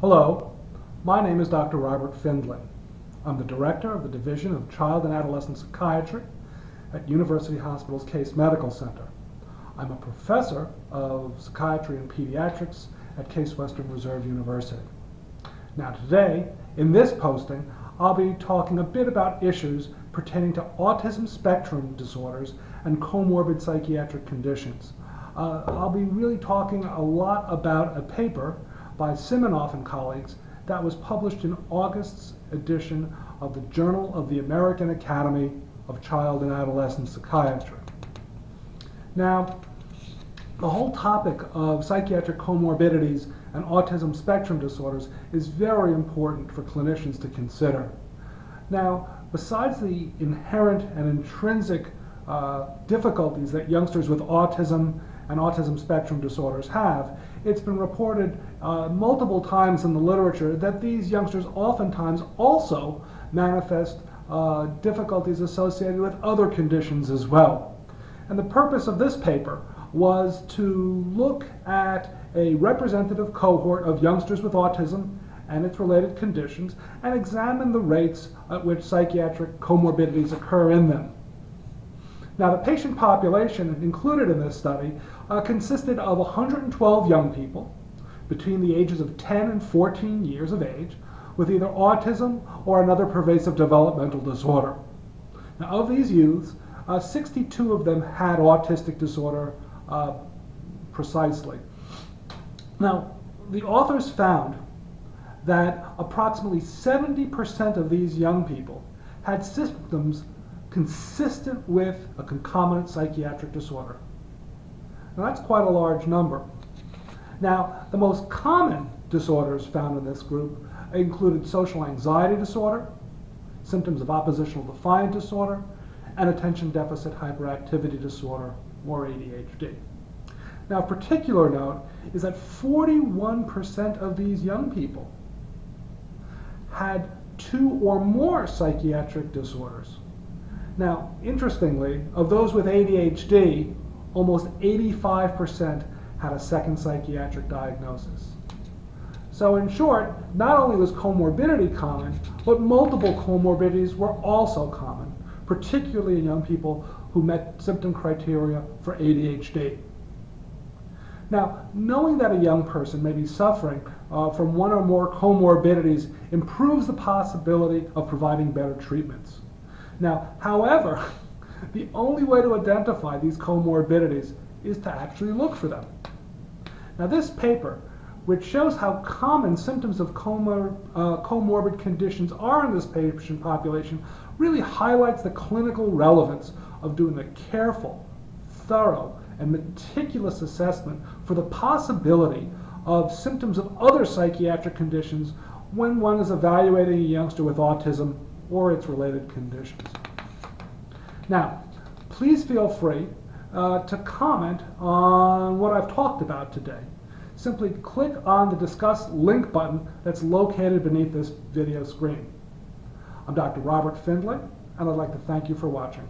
Hello, my name is Dr. Robert Findling. I'm the director of the Division of Child and Adolescent Psychiatry at University Hospital's Case Medical Center. I'm a professor of psychiatry and pediatrics at Case Western Reserve University. Now today, in this posting, I'll be talking a bit about issues pertaining to autism spectrum disorders and comorbid psychiatric conditions. Uh, I'll be really talking a lot about a paper by Simonoff and colleagues that was published in August's edition of the Journal of the American Academy of Child and Adolescent Psychiatry. Now, the whole topic of psychiatric comorbidities and autism spectrum disorders is very important for clinicians to consider. Now, besides the inherent and intrinsic uh, difficulties that youngsters with autism and autism spectrum disorders have, it's been reported uh, multiple times in the literature that these youngsters oftentimes also manifest uh, difficulties associated with other conditions as well. And the purpose of this paper was to look at a representative cohort of youngsters with autism and its related conditions and examine the rates at which psychiatric comorbidities occur in them. Now, the patient population included in this study uh, consisted of 112 young people between the ages of 10 and 14 years of age with either autism or another pervasive developmental disorder. Now, of these youths, uh, 62 of them had autistic disorder uh, precisely. Now, the authors found that approximately 70% of these young people had symptoms consistent with a concomitant psychiatric disorder. Now that's quite a large number. Now, the most common disorders found in this group included social anxiety disorder, symptoms of oppositional defiant disorder, and attention deficit hyperactivity disorder, or ADHD. Now, a particular note is that 41% of these young people had two or more psychiatric disorders. Now, interestingly, of those with ADHD, almost 85% had a second psychiatric diagnosis. So, in short, not only was comorbidity common, but multiple comorbidities were also common, particularly in young people who met symptom criteria for ADHD. Now, knowing that a young person may be suffering uh, from one or more comorbidities improves the possibility of providing better treatments. Now, however, the only way to identify these comorbidities is to actually look for them. Now, this paper, which shows how common symptoms of comor uh, comorbid conditions are in this patient population, really highlights the clinical relevance of doing a careful, thorough, and meticulous assessment for the possibility of symptoms of other psychiatric conditions when one is evaluating a youngster with autism or its related conditions. Now, please feel free uh, to comment on what I've talked about today. Simply click on the Discuss link button that's located beneath this video screen. I'm Dr. Robert Findling, and I'd like to thank you for watching.